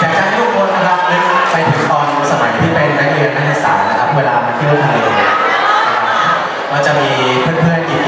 อยากจะให้ทุกคนนะครับนึกไปถึงตอนสมัยที่เป็นนักเรียนนักศึกษานะครับ เวลามาเที่ยวทะเลมับก็จะมีเพื่อนๆกิน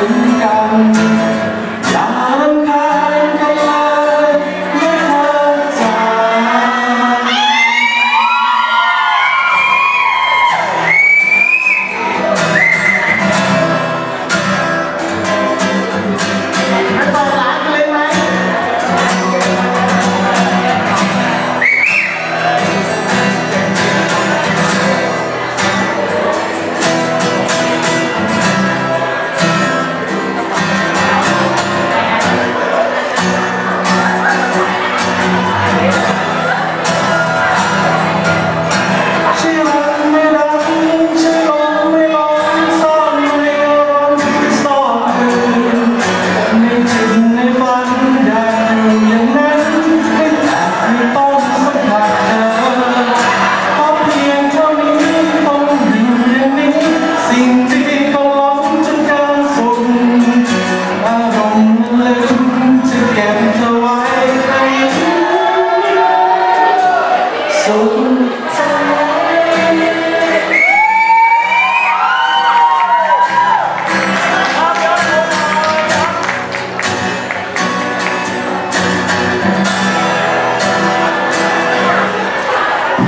tình cảm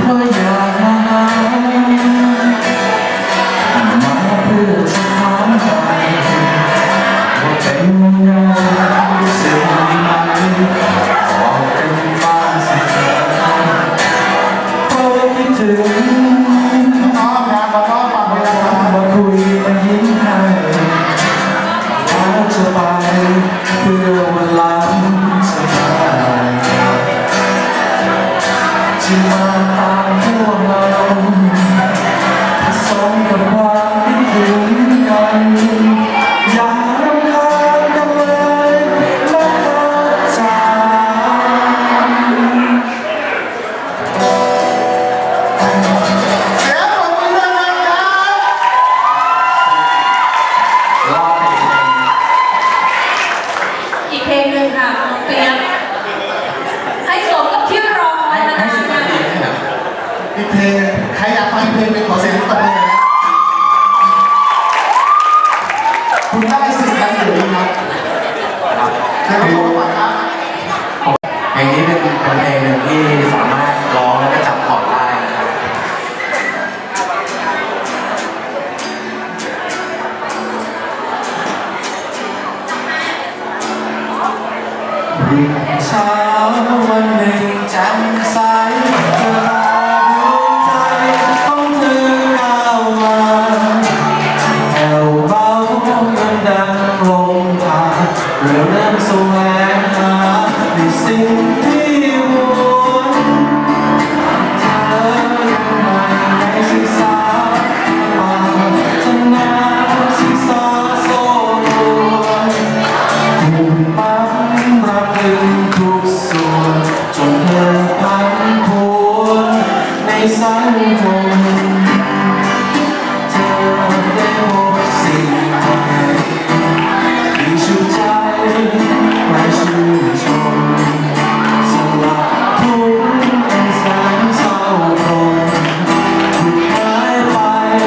my ลงหนึ่งค่ะน้องเปียกให้สมกับที่รอคอยมานานนะ อีกเพลงใครอยากฟังเพลงเป็นงขอเสียง sao mình chẳng sai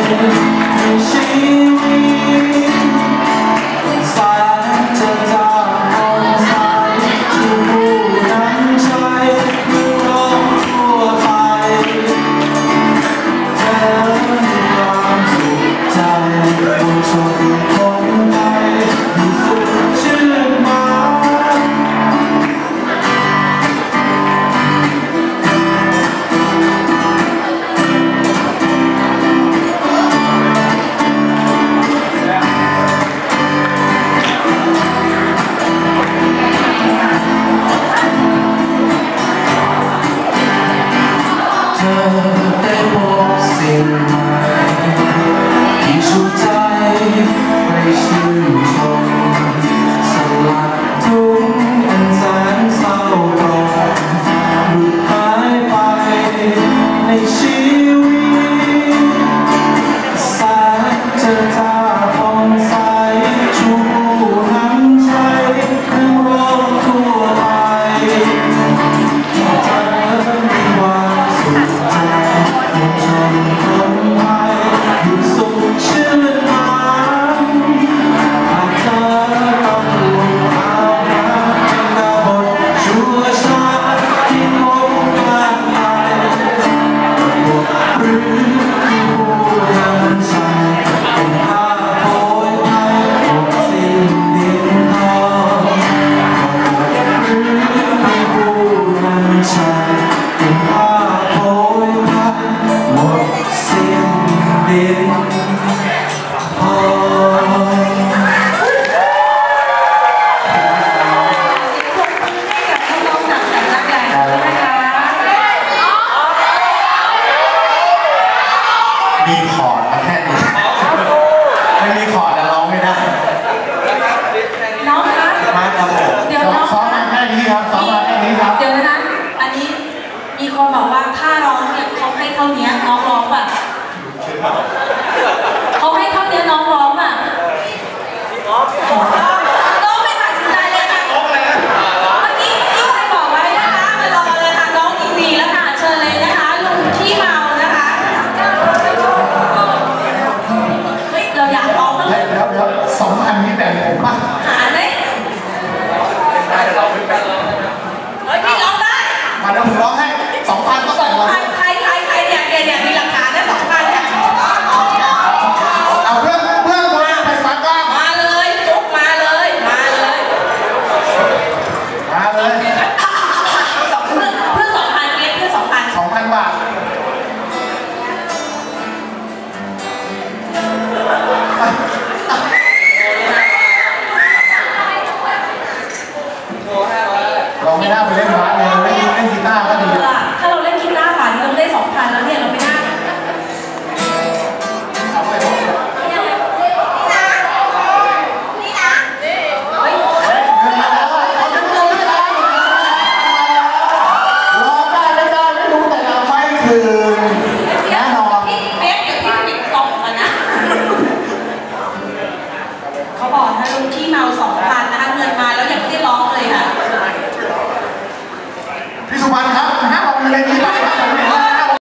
She